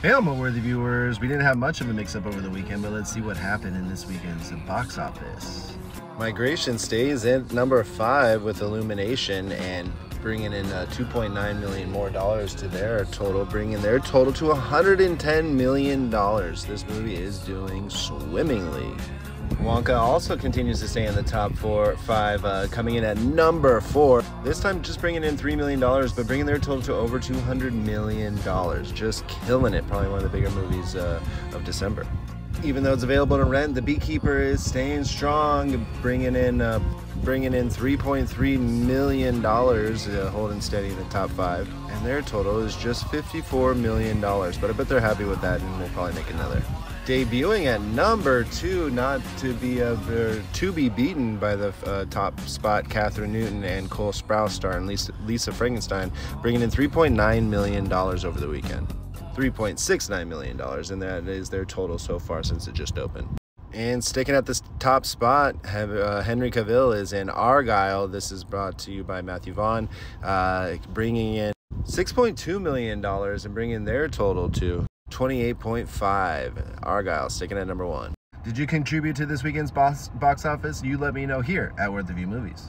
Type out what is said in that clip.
Hey, all my worthy viewers. We didn't have much of a mix-up over the weekend, but let's see what happened in this weekend's box office. Migration stays at number five with Illumination and bringing in uh, 2.9 million more dollars to their total, bringing their total to 110 million dollars. This movie is doing swimmingly. Wonka also continues to stay in the top four, five, uh, coming in at number four. This time just bringing in $3 million, but bringing their total to over $200 million. Just killing it. Probably one of the bigger movies uh, of December. Even though it's available to rent, The Beekeeper is staying strong, bringing in uh, bringing in 3.3 million dollars, uh, holding steady in the top five, and their total is just 54 million dollars. But I bet they're happy with that, and we'll probably make another debuting at number two, not to be uh, to be beaten by the uh, top spot, Kathryn Newton and Cole Sprouse starring Lisa, Lisa Frankenstein, bringing in 3.9 million dollars over the weekend. 3.69 million dollars, and that is their total so far since it just opened. And sticking at this top spot, uh, Henry Cavill is in Argylle. This is brought to you by Matthew Vaughn, uh, bringing in $6.2 million and bringing their total to 28.5. Argylle sticking at number one. Did you contribute to this weekend's box, box office? You let me know here at Worth of View Movies.